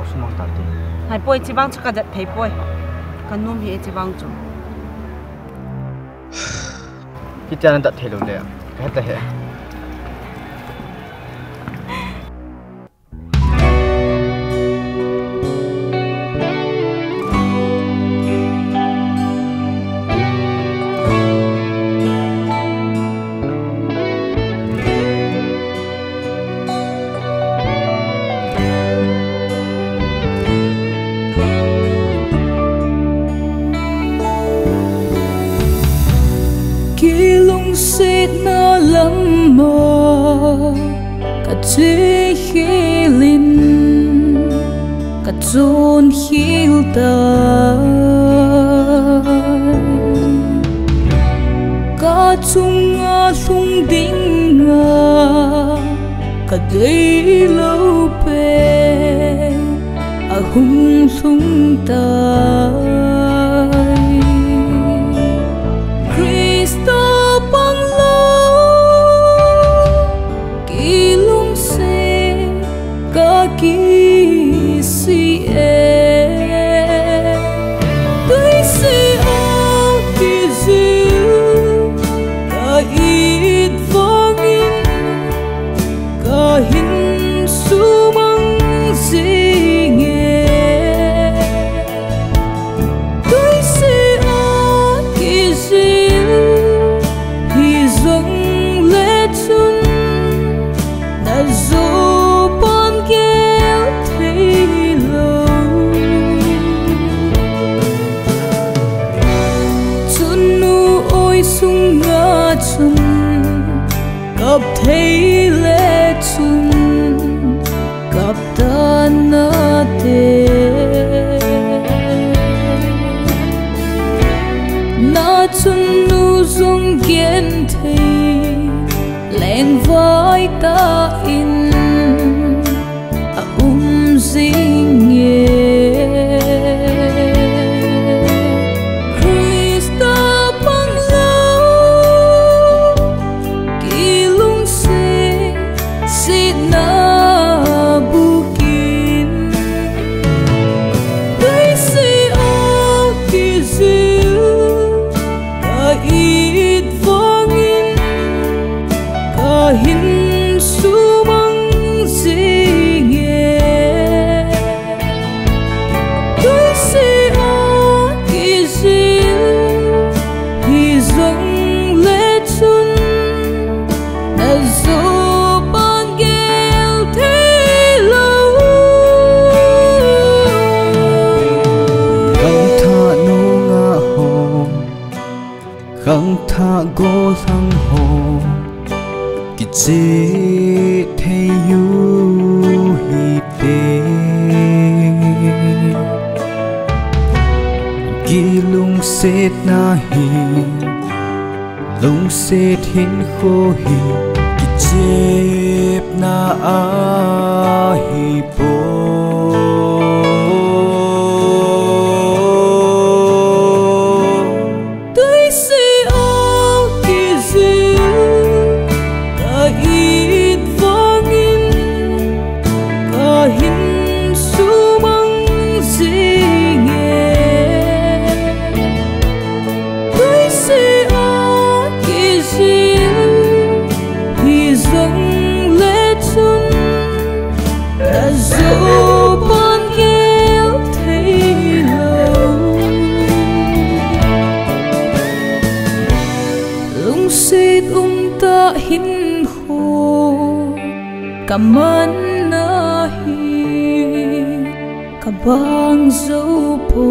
老师忙到底。还不会一帮出个只皮杯，跟侬皮一帮做。kita nak tak telur dia. Kata ya. Chỉ hilin cả chôn hil ta cả chung a lung ding a cả đây lâu pe a hung aqui se eu cùng ngã chung gặp thấy lệ chung gặp ta na thế na chung nu dung kiến thấy leng vai ta in need for khăng tha go thăng hồ. Ki thế yu hi te ki lung set na hi lung set hin kho hi ki che na a hi po ka man nahi kabang zupo